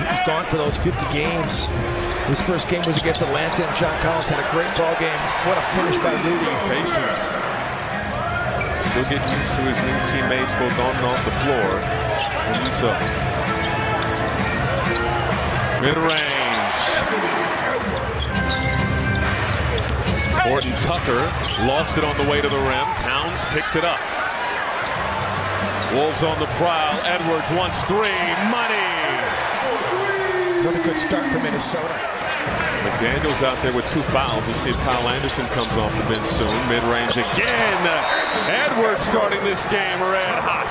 He's gone for those 50 games. His first game was against Atlanta, and John Collins had a great ball game. What a finish by Rudy. Patience. Still getting used to his new teammates both on and off the floor. And Utah. Mid-range. Horton Tucker lost it on the way to the rim. Towns picks it up. Wolves on the prowl. Edwards wants three. Money. Another good start for Minnesota. McDaniels out there with two fouls. We'll see if Kyle Anderson comes off the bench soon. Mid-range again. Edwards starting this game red hot.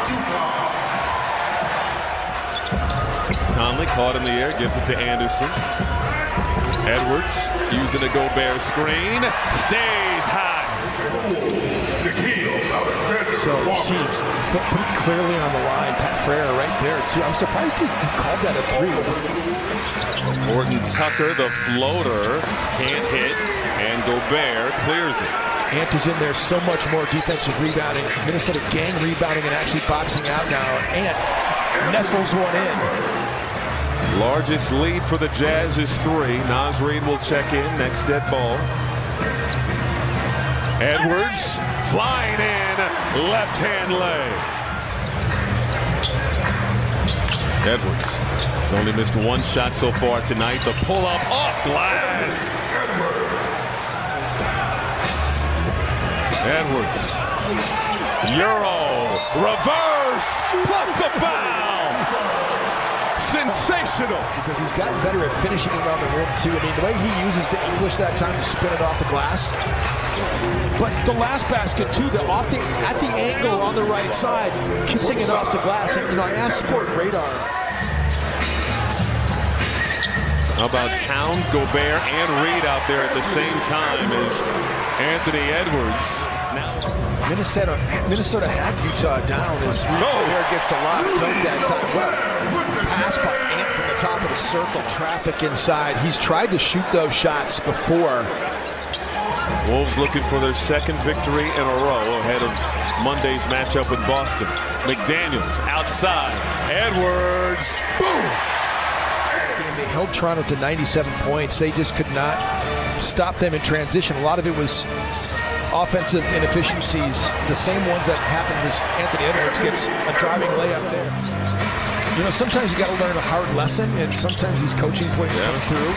Conley caught in the air, gives it to Anderson. Edwards using a Gobert screen. Stays hot. So sees pretty clearly on the line. Pat Fraher right there too. I'm surprised he, called that a three. Horton Tucker, the floater, can't hit, and Gobert clears it. Ant is in there so much more defensive rebounding. Minnesota gang rebounding and actually boxing out now. Ant nestles one in. Largest lead for the Jazz is three. Naz Reid will check in. Next dead ball. Edwards flying in. Left hand leg. Edwards has only missed one shot so far tonight. The pull up off glass. Edwards. Euro. Reverse. Plus the foul. Sensational. Because he's gotten better at finishing around the rim, too. I mean, the way he uses the English that time to spin it off the glass. But the last basket, too, the off the at the angle on the right side, kissing it off the glass. And, you know, I asked Sport Radar. How about Towns, Gobert, and Reid out there at the same time as Anthony Edwards. Now, Minnesota, Minnesota had Utah down as oh. Gobert gets the lob dunk that time. What a pass by Ant from the top of the circle, traffic inside. He's tried to shoot those shots before. Wolves looking for their second victory in a row ahead of Monday's matchup with Boston. McDaniels outside. Edwards. Boom. They held Toronto to 97 points. They just could not stop them in transition. A lot of it was offensive inefficiencies, the same ones that happened as Anthony Edwards gets a driving layup there. You know, sometimes you got to learn a hard lesson, and sometimes these coaching points yeah. come through.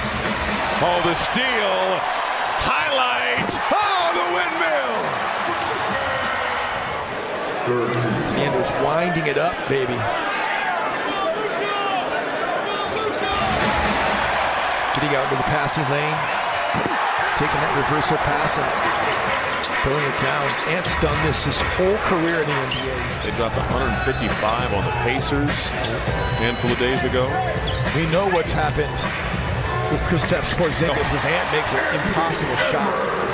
Oh, the steal. Highlight. Oh, the windmill. Anthony Edwards winding it up, baby. Getting out into the passing lane. Taking that reversal pass and throwing it down. Ant's done this his whole career in the NBA. They dropped 155 on the Pacers a handful of days ago. We know what's happened with Kristaps Porzingis His Ant makes an impossible shot.